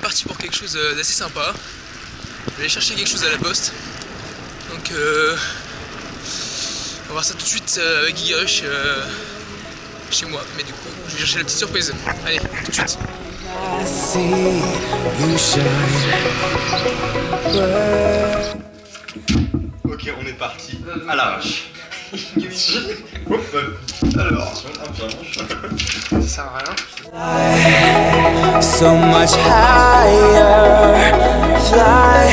parti pour quelque chose euh, d'assez sympa. Je vais aller chercher quelque chose à la poste. Donc euh, on va voir ça tout de suite euh, avec chez moi. Mais du coup, je vais chercher la petite surprise. Allez, tout de suite. Ok, on est parti à l'arrache. Alors. Ça sert à rien. So much higher, fly.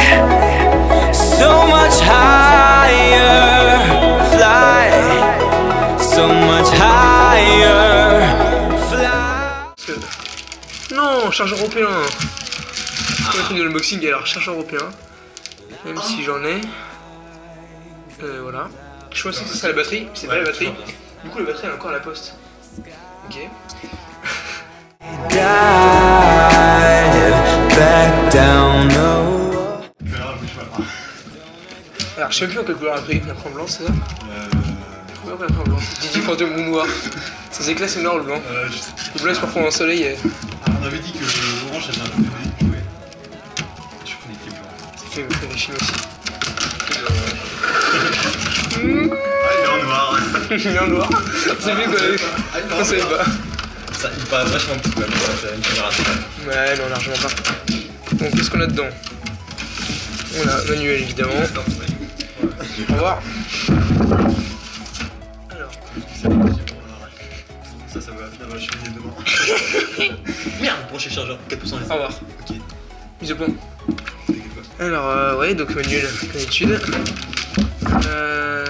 So much higher, fly. So much higher, fly. Non, charge européen C'est le truc de l'unboxing, alors charge européen. Même si j'en ai. Euh, voilà. Je pensais que ce serait la batterie, mais c'est pas la batterie. Du coup, la batterie elle est encore à la poste. Ok. Alors, je sais plus en quelle couleur elle a pris. La prend blanc, c'est ça Euh, Couleur la prend blanc. Didi fantôme ou noir. Ça s'éclate, c'est noir le blanc. euh, Le blanc, c'est parfois en soleil. et- On avait dit que l'orange avait un peu de jouer. Je connais qui blanc. Ça fait des chines aussi. Ah, il est en noir. Il est en noir. C'est mieux que. Ah, On savait en pas. Ça, il paraît vachement petit quand même. Une caméra. Ouais, non, largement pas. Donc, qu'est-ce qu'on a dedans? On a manuel évidemment. Au revoir. Alors, Ça, ça va finir dans la cheminée demain. Merde, branché chargeur, 4% au revoir. Ok, Mise au point. Alors, euh, ouais, donc manuel, comme d'habitude. Euh,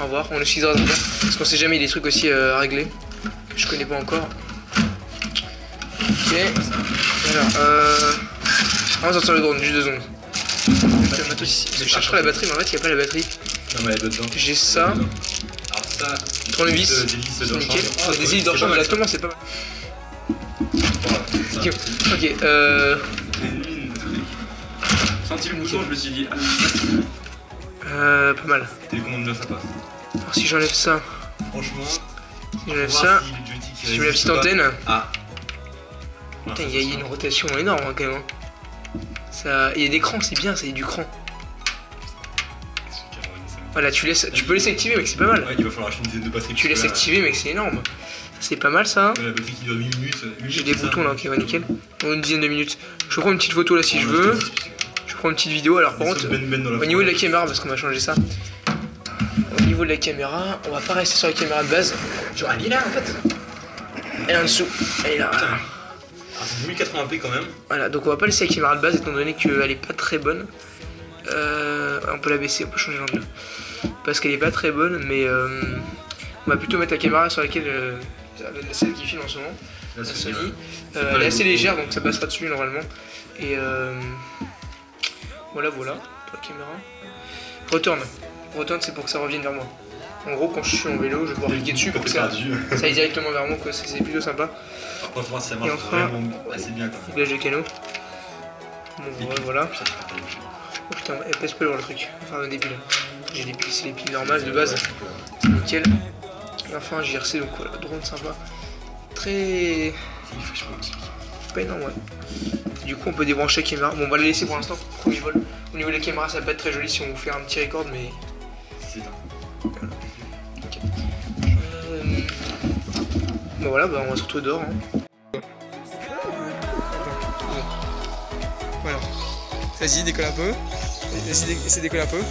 au revoir, on utilisera ça. Parce qu'on sait jamais, il y a des trucs aussi euh, à régler. Que je connais pas encore. Ok. Alors, euh. On va sortir le drone, juste deux secondes. Donc, le matos ici. Parce que je chercherai la batterie, mais en fait, il n'y a pas la batterie. Non, mais elle est dedans. J'ai ça. Alors, ça. Tournevis. euh, des îles d'orchambre, c'est exactement, c'est pas mal. Ok, euh. Senti le bouton, je me suis dit, ah, Euh, pas mal. télécommande ça passe. Alors, si j'enlève ça, Franchement, si j'enlève ça, si je mets la petite antenne. Ah. Putain, il y, a- il y a une rotation énorme hein, quand même. hein. Ça, il y a des crans, c'est bien, ça y a du cran. Voilà, tu laisses, tu peux laisser activer, mec, c'est pas mal. Ouais, il va falloir acheter une dizaine de batteries. Tu laisses là, activer, mec, c'est énorme. C'est pas mal ça. hein. La batterie qui dure 8 minutes. huit J'ai des c'est ça boutons là, ok, ouais, nickel. Une dizaine de minutes. Je prends une petite photo là si je veux. Prends une petite vidéo. Alors par contre, au niveau de la caméra, parce qu'on va changer ça. Au niveau de la caméra, on va pas rester sur la caméra de base. Genre elle est là en fait. Elle est en dessous. Elle est là. Ah, c'est 1080p quand même. Voilà, donc on va pas laisser la caméra de base étant donné qu'elle est pas très bonne. Euh, on peut la baisser, on peut changer l'angle. Parce qu'elle est pas très bonne, mais euh, on va plutôt mettre la caméra sur laquelle. euh, celle qui filme en ce moment, La la Sony, elle est assez légère donc ça passera dessus normalement. Et voilà, voilà la caméra. Return. Return, c'est pour que ça revienne vers moi. En gros, quand je suis en vélo, je vais pouvoir cliquer dessus pour que ça, aille directement vers moi. C'est plutôt sympa. Si ça marche vraiment assez bien quand même. De canaux. Bon, voilà. Oh putain, elle pèse pas lourd le truc. Enfin, un débile. J'ai des piles, c'est les piles normales de base. C'est nickel. Et enfin, JRC, donc voilà, drone sympa. Très. Pas énorme, ouais. Du coup, on peut débrancher la caméra. Bon, on va la laisser pour l'instant. Premier vol. Au niveau de la caméra, ça va pas être très joli si on vous fait un petit record, mais. C'est ça. Euh... Bon, voilà, bah, on va se retrouver dehors. hein. Voilà. Vas-y, décolle un peu. Vas-y, essaie de décoller un peu.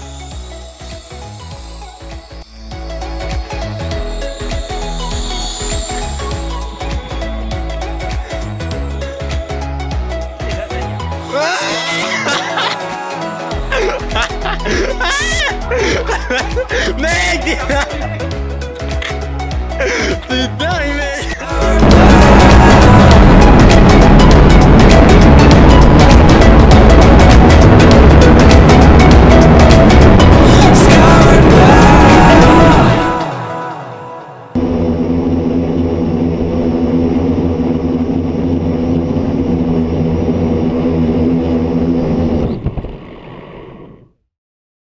Mec Putain, il